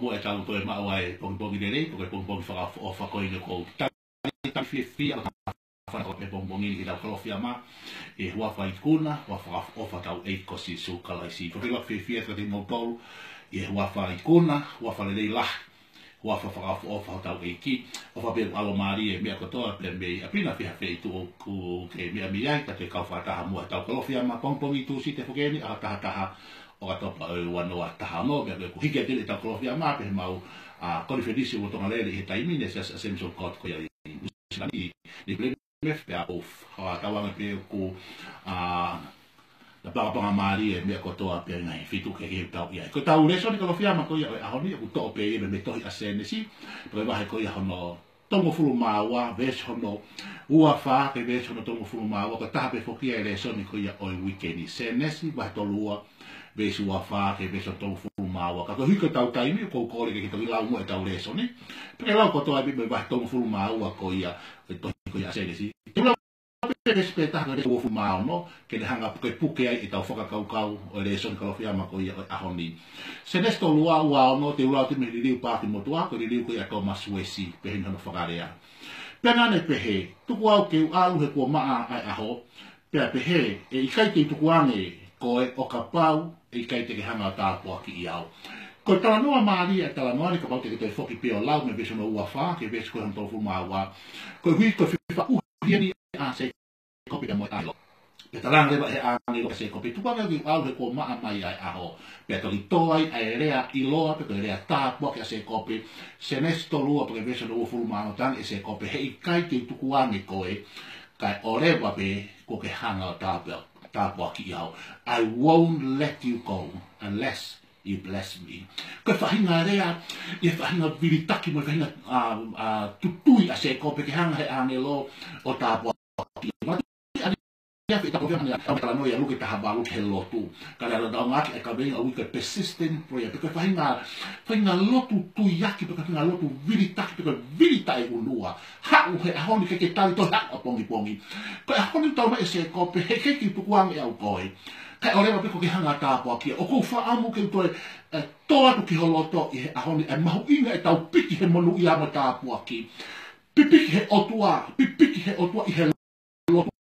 mo e tanga poe maa wai pongi pongi nere, pongi pongi pongi whaka o whako i ngako tangi tangi fie fie ala tanga whaka pe pongi pongi ni hitau kalo fia maa, e hua whai kuna, hua whaka o whakau e kosi su kalai si. Pongi pongi fie fie tati ngau tolu, e hua whai kuna, hua whale lei lah, hua wha whaka o whaka tau e ki, o whape alo maari e mea katoa pe mei apina fia fei tu o ku ke mea miai, ka te kau whataha mua tau kalo fia maa pongi pongi tu si te whakeni, a taha taha taha o ka pa o wa no taha ha no ya ko hike te ta ko ya ma pe mau a ko fe fenisi wo tonga lele hita imine se se so ko ko ya ni ni ple me fe a of ha ta wa pe ko a la pa pa ma ri e me ko to a pe na ngai fitu ke ke ta ya ko ta ure so ni ko fia ma ko ya a ho ni ko to pe e me to ya se ne si pro ba ko ya ho no tongo fulu māua, ves hono ua whā, pe ves hono tongo fulu māua, ko taha pe fokia e le ni ko ia oi wikeni. Se nesi, wahi tolua, besu wa fa ke besa to fu ma wa ka ko hika e tau tai me ko ko le ki tau la mo tau le so ne pe e la ko to a bi me ba to fu ma wa ko ia e to ko ia se le si pe respeta ka re fu ma no ke le hanga ke pu ke ai e tau fo ka ka ka o le so ka lo fia ma ko ia a ho ni se ne sto lua wa no te lua te me li pa ti mo to a ko li li ko ia ko ma su e si pe hen no fo ka le a Pena ne pehe, tuku au ke u ma maa ai aho, pe pehe, e ikai ke tuku ko e o kapau Ei hanga tā kua ki iau. Ko tala noa maari e tala noa ni ka pauteke toi foki peo lau me vesu no kun whā, ke vesu ko hana tofu maa wā. Ko hui ko whiwha se kopi da mo ailo. Pe tala ngrewa he aangi se kopi tupa ngau ki au he ko maa mai aho. Pätä oli toi, ei rea iloa, pe toi rea tā kua se kopi. Se nesto luo, kun vesu on ua fumaa, maa no tang e se kopi. Hei, kaikki tuku niin koe, kai orewa pe ko hän on o tāpua ki iau. I won't let you go unless you bless me. Ko e whahinga rea, e whahinga viritaki, mo e whahinga uh, uh, tutui a se kōpeke hanga he ane lo o tāpua. Ya fi tapo kemani atam kala noya luki taha balu ke lotu. Kala ala dao ngaki eka bengi awi ke e persistent proya. Pika fahi nga, fahi nga lotu tu yaki, pika fahi nga lotu vili taki, pika vili tai ulua. Ha uhe, ahoni ke ke tali to ha o pongi pongi. Kaya ahoni tau me ese kope, he ke ki tuku ame au e koe. Kaya orema piko ke hanga tapo a kia. Oku fa amu ke utoe, e, toa tu ki holoto i he ahoni, e mahu inga e tau piti he monu i ama tapo a kia. Pipiki he otua, pipiki he otua i he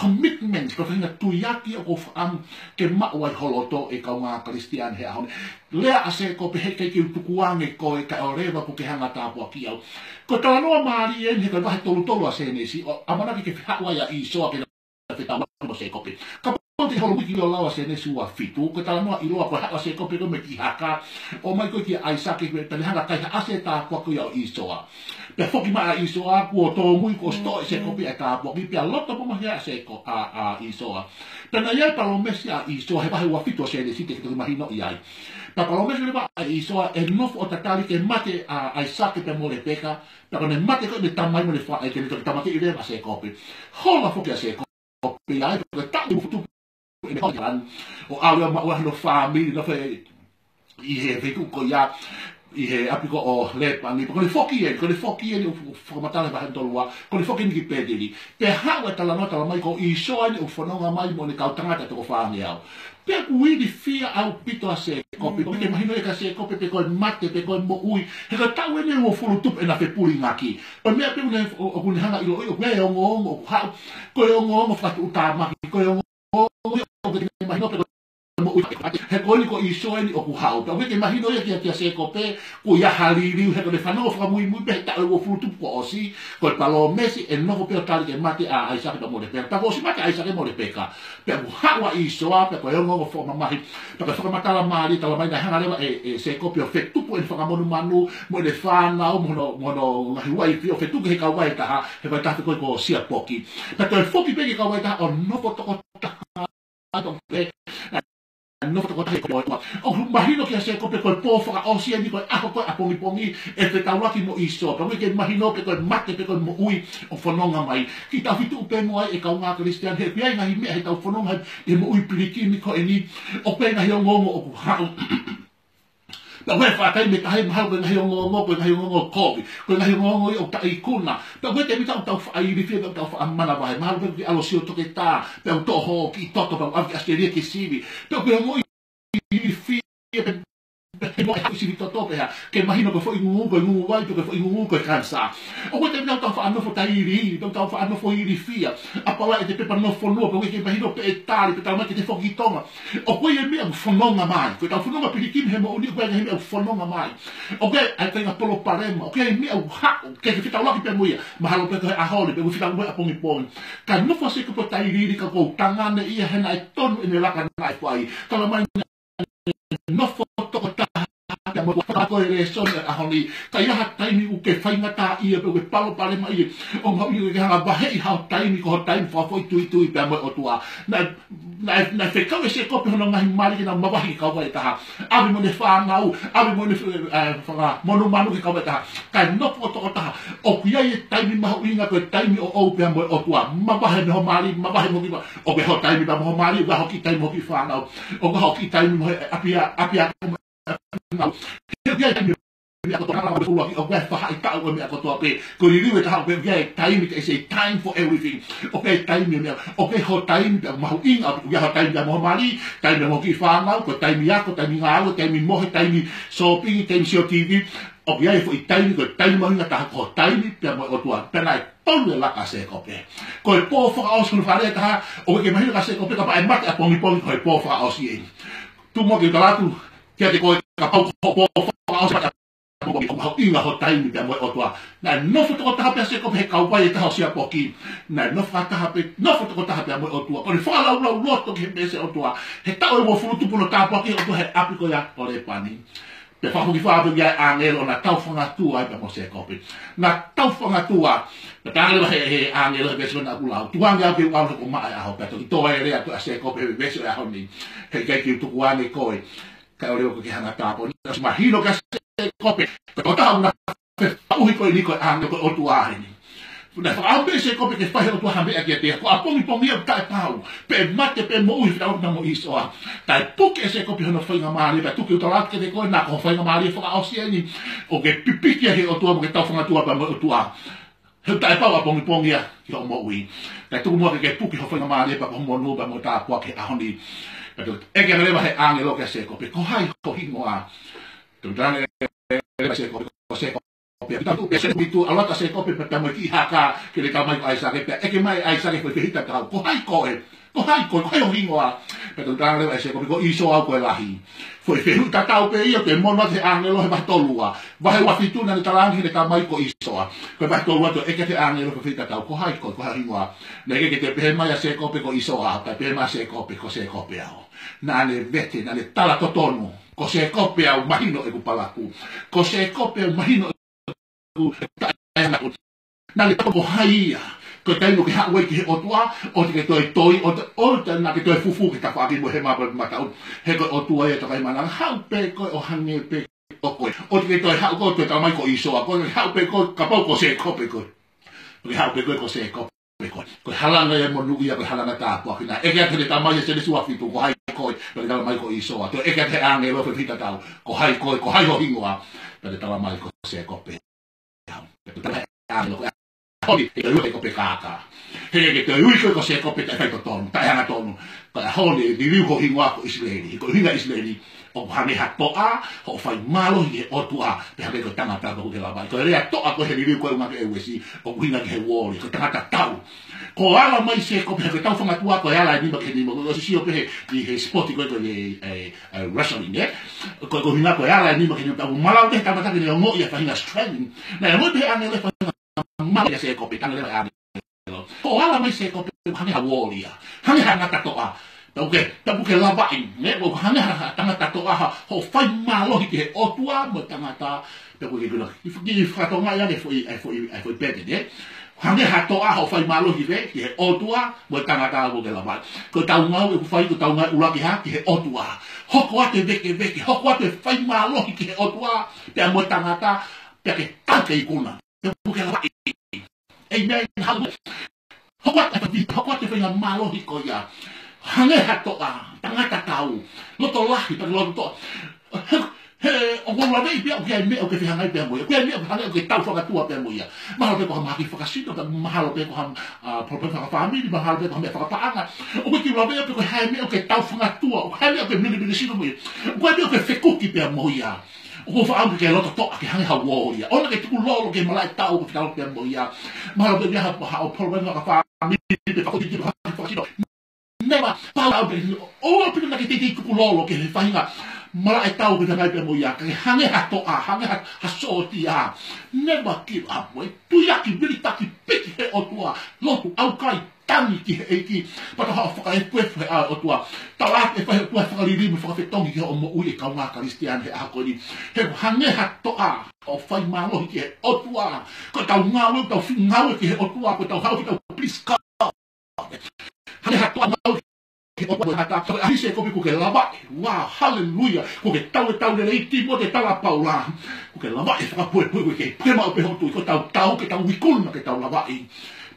commitment ko fina tu yaki o of am ke ma wai holoto e ka nga kristian he ahone le a se ko pe heke ki tu kuange ko e ka e o reba ko ke hanga ta po ki au ko ta no ma ri en he ka ba tolu tolu a se ne si o amana ki ke fa wa ya i so a ke ta ma ko se ko pe ka O te kono wiki o lawa se nesi fitu, ko tala noa iloa ko haka se kope no me ki haka, o mai koe ki a isake, pele hanga kai ha ase tā kua koe au isoa. Pe foki maa isoa, kua tō mui ko sto e se kope e tāpua, ki pia lota po mahia se ko a, a isoa. Pena iai palo mesi a isoa, he wahe ua fitu se nesi te kito mahino iai. Pa palo mesi lewa a isoa, e nofu o tatari ke mate a isake pe mole peka, pe kone mate koe me tamai mole wha, e kene tamate i rewa se kope. Hola foki a se kope, ai, pe ta'i ufutu e pa gran o ale ma o no fami mi no fe i he fe ku ko ya i he apiko o le pa ni ko le foki e ko le foki e o formata le bahen tolua ko le foki ni pe deli te ha o e ta la nota la mai ko i so ai o fono nga mai mo ni ka tanga te ko fa ao pe ku i di fia au pito a se kopi ko te mahino e ka se kopi pe ko mate pe ko mo ui he ka ta e ne o fono tup e na fe puli nga ki o mea pe ne o kuni hanga i lo i o kwe o ngongo ko e mo mo fa tu ta ma ki ko e o te mahino te mo u he koli ko i soeni o ku hau ta weke mahino ia kia kia se ko pe ku ia hariri u he kone fano o fuka mui mui pe ta ego futu ko osi ko i palo mesi e noho peo tali ke mate a aisa ke ta mole pe ta ko osi mate aisa ke mole pe ka pe ku hawa i soa pe ko e ongo fo ma mahi pe ko fuka matala maari tala maina hanga lewa e se ko pe o fe tupu en fuka monu manu mo ele fana o mono mono ngahi wai pe o fe tuke he ka wai ta ha he vai ta te koi ko osi a poki pe ko e foki pe ke ka wai ta o noho toko ta ato e no to kota ko ko o mahino ki ase ko pe ko po fo o oh, si ni ko ako ko apo ni pongi e te tawa ki mo iso ko ke mahino ke ko mate pe ko mo ui o fo nonga mai ki ta fitu pe mo e ka unga kristian he pe nga i me e ta fo nonga e mo ui pri ki mi ko e ni o pe nga yo ngomo o ku Ta wai whātai me ka hei mahau koe ngahi o ngō ngō, koe ngahi o ngō ngō kōwi, koe ngahi o ngō ngō i o ta i kuna. Ta wai te mita o tau whaai iwi whia, tau whaai mana wai, mahalo pēku ki alo si o toke tā, pēu tō hō ki i toto, pēu awki aske rie ki siwi. Ta wai o ngō i iwi whia, pēu E te mo ku si vi toto pe ha ke mai no fo ingu ko ingu wai to ke fo ingu ko kan sa o ko te no ta fa no fo ta iri to ta fa no fo iri fia a pa e te pe pa no fo no ko ke e mai e no pe ta ri pe ta ma ke te fo ki toma o ko ye mi a fo no ma mai ko ta fo no ma pe ki he mo ni ko he mi a fo no ma mai o ke a te na polo pare ma o ke mi a ha ke ke ta lo ki pe mo ye ma ha lo pe a ho le pe mo fi ta mo a po mi po ka no fo se ko po ta iri ka ko ta na ne ia he na e ton ne la ka na ai ko ai ka la mai ko e re sone a honi. Ka iaha taimi u ke whainga tā ia e pe ue palo pale mai e. O ngau iu e hanga bahe ha hao taimi ko ho taimi fwa fwoi tui tui pe amoe o tua. Na, na, na fe ka e se kopi no ngahi mali ki na mawahi ki kau wai taha. Awe mone wha ngau, awe mone eh, wha monu manu ki kau wai taha. Ka e nopo o toko taha. O kia e taimi maha uinga ko e taimi o ou pe amoe o tua. Mawahe me ho mali, mawahe mo ki wai. O ke ho taimi ba mo o mali, wai ho ki taimi mo ki wha ngau. O ka ho ki taimi mo he apia, apia time for everything. Okay, time me. Okay, ho time da mau in up. Ya ho time da mau mali. Time mau ki fa mau. Ko time ya ko time ngau. Time mo time shopping. Time show TV. Okay, ya ifo time ko time mau ngata ko time da mau tua. Penai ton le la kase ko pe. Ko e po fo aus kun fare Okay, mai la kase ko pe a pon pon ko e po fo aus ye. Tu mo ki kia te koe ka pau ko ko ko ko ko ko ko ko ko inga ho tai ni te moe o tua. Nā nofu toko taha pia se kope he kau wai e taha sia po ki. Nā nofu a taha pe, nofu toko taha pia moe o tua. Kone whakalau lau loto ki he mese o tua. He tau e mo furu tupu no tā poki o tua he apiko ia o le pani. Pe whaku ki whaabu ngai angelo na tau whanga tua e pe mo se kope. Nā tau whanga tua. Pe tāngelewa he he angelo he mese o nā kulau. Tuangi au ke u aurako mai aho pe. Toki toa e rea tua se kope he mese o aho ni. He kei ki utuku ane koe ka ore o ke hana tapo ni tas mahino ka se kope pe ko tau na pe au hi ko ni ko ang ko o tua ni na fa ape se kope ke pa o tua hambe a ke ko apo ni pomia ta tau pe mate pe mo i tau na mo i soa ta pu ke e se kope no fa na mali pe tu ke tra ke de ko na ko fa na mali fo e ka o sia ni o ke pipi ke he o tua mo ke tau fa na tua pa mo tua he ta pa wa pomi pomia ki o mo wi ta tu mo ke ke pu ke fa na mali e pa ko mo no ba mo ta ko ke a ni e ke mele mahe ange lo ke se kope ko hai ko himo a tu dane se kopi. ko se kope se mi aloita se kopi, että mä ki haka ke mä Ei mai ai Eikä mä ei e ke että hittää sa ke ko hai ko ko hi ngoa pe to dare ba se ko iso au ko lahi fo e feru ta tau pe io ke mon va te angelo e bato lua va e wafitu na ta langi le ka mai ko iso a ko ba to wato e ke te angelo ko fita tau ko hai ko ko hi ngoa na ke te pe mai se ko pe ko iso a pe pe mai se ko pe ko se ko pe a na le vete na le tala to tonu ko se ko pe au mai no e ku pala ku ko se ko pe mai no e ku ta na ku na le to ko hai ia ko tai mo ke ha wai ki o tua o te toi toi o te olta na ke toi fufu ki ta fagi mo he ma ma ta he ko o tua e ta kai mana ha pe ko o hange pe o ko o te toi ha ko te ta mai ko iso a ko ha pe ko ka pau ko se ko pe ko ko ha pe ko ko se ko pe ko ko halanga e mo nuia ko halanga ta ko ki na e ke te ta mai e se le sua fitu ko ha koi, pe tala mai ko iso a to e ke te ange lo e fita tau ko hai koi ko hai ho hingo a pe tala mai ko se ko pe ha pe tala ange poli te rua te kope kāka. He ke te rui koe kose kope te whaito tonu, tai hanga tonu, ka e hone ni riu ho hingoa ko Israeli, hiko hinga Israeli, o hane ha toa, ho whai malo hi e otu a, te hake ko tangata ko ke labai, ko e rea toa ko he ni riu koe unake e uesi, o hinga ke he wori, ko tangata tau. Ko ala mai se kope, ko tau whanga tua, ko e ala e nima ke nima, ko si si o ke he, ni he sporti koe koe e, e wrestling, e, ko e ko hinga ko e ala e nima ke nima, ko malau te he tangata ke ne o ngoi a whahinga strength, na e mo te ane le whahinga mamma ya se kopi kan le ba ko ala mai se kopi kan ha wolia kan ha na ta toa ta buke ta buke la ba in me ko kan ha ta na ta toa ha ho fai ma lo ki o tua mo ta na ta ta buke ko i fu ki fa to ma ya le fu i fu i fu pe de Kwa me hato a hau fai malo hi vei, ki he otua, mo e tangata a vokela vai. Ko tau ngau e kufai, ko tau ngai ulaki ha, ki he otua. Hoko a te veke veke, hoko a te fai malo hi ki he otua, pia mo e tangata, pia ke tanke i kuna e puke la wai. Amen. Hau. Hau wata pa vi, hau wata pa ia malohi ko ia. Hange hato a, tangata tau. Loto lahi, tangi loto toa. He, o wala vei pia, o kia mea, o kia fihanga i pia moia. Kia mea, o kia hanga, o kia tau whaka tua pia moia. Mahalo peko ha maki whakasito, mahalo peko ha propen whaka whamini, mahalo peko ha mea whakapaanga. O kia wala vei, o kia hae mea, o kia tau whaka tua, o kia mea, o kia mili mili sito moia. O kia mea, o kia fekuki pia moia. O kia mea, o po faa ke lota toa ke hangi hau o ia. Ona ke tuku lolo ke malai tau ke fitalo ke mo ia. Mahalo ke liha po hao polo mena ka faa mi pe fako titi pa hati fokino. Nema pao tau ke hini. Ola pina na ke titi kuku lolo ke fahi nga malai tau ke fitalo ke mo ia. Ke hangi ha toa, hangi ha haso o ti a. Nema ki a mo e tuya ki vili taki piti he o tua. Lotu au kai tangi ki he eiki. Pato hao whaka e kwe fwe a o tua. Tala e fwe kwe whaka li rime whaka whetongi ki ho mo ui e kau ngā karistian he ako ni. He hange ha toa o whai mālohi ki he o tua. Ko tau ngā lu tau fi ngā ki he o tua. Ko tau hau ki tau please ka. Hange ha toa ngā ki o tua hata. Tau e ahise e kopi kuke lava e wā halleluja. Kuke tau e tau nere iti mo te tala paula. Kuke lava e whaka pue pue kuke. Pue mao pe hontu i ko tau tau ke tau wikulma ke tau lava e.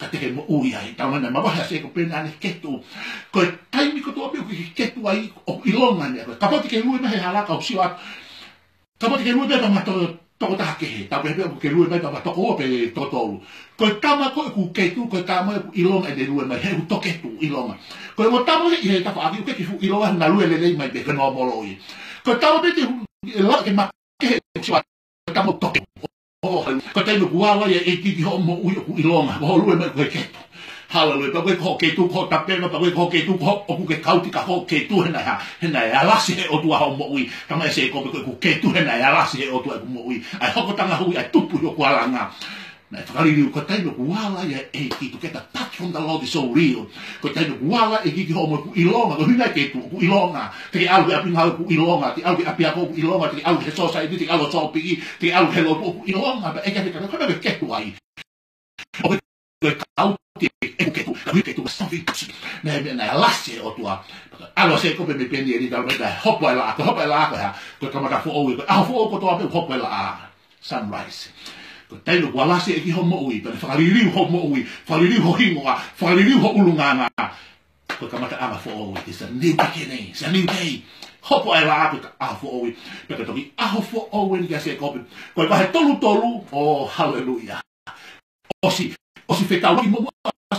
ka teke mo ui ai ta mana ma bahas e ko pe na ke tu ko kai mi ko to ape ko ke tu ai o i longa ne ka pa teke lui me hala ka o siwa ka pa teke lui me ta ma to to ta ke he ta pe pe ko ke lui me ta ma to o pe to to ko ka ma ko ku ke tu ko ka ma i longa de lui me he u to ke tu i longa ko mo ta mo i ta fa ki ke fu i longa na lui le le mai be ko no mo lo i ko ta pe te lo ke e ma ke e siwa ka mo to ke Oho, ko tēnu kuala ia e titi ho mo ui ku ilonga, ko ho lue me koe ketu. Hallelujah, pa koe ko tu ko tapena, no pa koe ko tu ko o ke kauti ka tu hena hena he o tua tanga e se ko ku hena he o tua ui, ai hoko tanga hui ai tupu yo Nei whakariu ko taino ku wala ia e ki tu keta paki honda lau di sou rio. Ko taino wala e ki ki homo ku ilonga. Ko hina ke tu ku ilonga. Te alu e apinga ku ilonga. Te alu e api ako ku ilonga. Te alu he sosa e te alu sopi i. Te alu he lopo ku ilonga. Ba e kia kona me ketu ai. O ke tue kau te e ku ketu. Ka hui ketu sawi kusi. Nei me nei lase o tua. Alo se kope me peni e ni tau me hopo e la ako. Hopo e la ako ha. fo Aho fo kotoa hopo e la a. Sunrise to taino wa lase e ki homo ui pe whakaliriu homo ui whakaliriu ho hingoa whakaliriu ho ulunganga ko kamata aga fo ui, te sa niu ake nei sa niu kei hopo ai la apu a fo oi pe ka toki aho fo ui ni kase kopi. ko e pahe tolu tolu o hallelujah osi osi fetau ki mo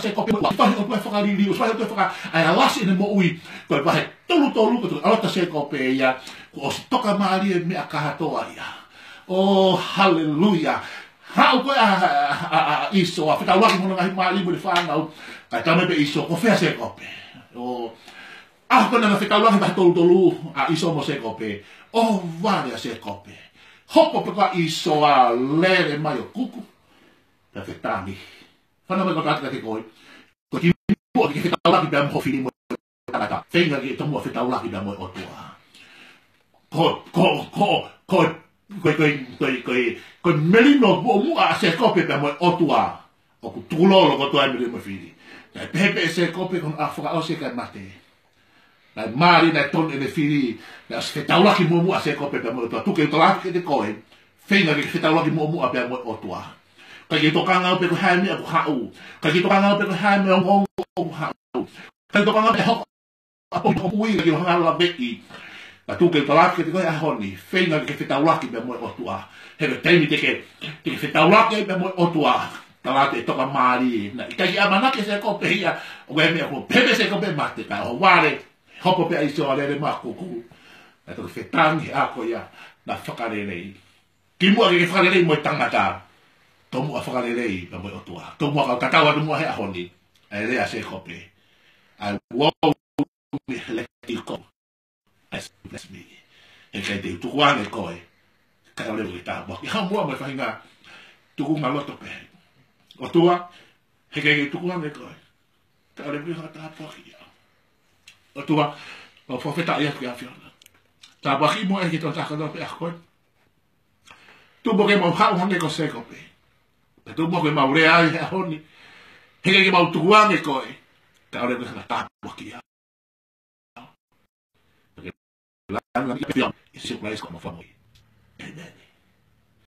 se kopi kope wa pahe o pahe whakaliriu pahe o pahe whaka ai lase ne mo ui ko e pahe tolu tolu ko toki alata se kopi e ia ko osi toka maari e mea kahatoa ia Oh, hallelujah. Ha o koe a iso a whakau laki mona ngahi maa limu le whāngau. Kai tame pe iso ko whea se kope. O Ah kona na whakau laki maha tolu tolu a iso mo se kope. O vare a se kope. Hoko pe koa iso a lere mai o kuku. Ta whetangi. Whana mai kota atika te koe. Ko ki mua ki whakau laki pe amho whini mo taraka. fenga ki tomu a whakau laki pe o tua. Ko, ko, ko, ko, koi koi koi koi koi meli no bu mu a se kope pe mo otua o ku tulo lo ko to ai me fini na pepe se kope kon afra o se ka mate na mari na ton e me fini na se taula ki mu mu a se kope pe mo otua tu ke to la ke te koe feina ke se taula ki mu mu a pe mo otua ka ki to ka nga pe ko ha mi a ku ha u ka ki to ka nga pe ko ha mi o ngo ka ki to ka nga pe ho a po ko ui ki ho ha la be a tu ke tala ke ko ho ni fe na ke fetau la ke mo o tua he be te mi te ke te ke fetau la ke mo o tua tala te toka mari na ka ki amana ke se ko pe ia o ke me ko pe se ko pe ma te ka ho vale ho po pe ai so ale le ma ko ku na to fe tang ia ko ia na faka le le ki mo ke faka le mo tanga ta to mo faka le le pe mo o tua to mo ka tata wa mo he a ho ni ai le a se ko pe ai wo le ti ko as as me e kai te tu kuane koe ka le le ta ba ki hamu ma fainga tu ku ma loto pe o tua he kai tu kuane koe ka le le ta ba ki o tua o fo feta ia ki afiona ta ba ki mo e ki to ta ka do pe akoi tu bo ke mo ha un ne ko se ko pe pe tu bo ke ma ure ai ha honi he kai ma tu kuane koe ka le le ta ba ki ia la Bible affirme, et como place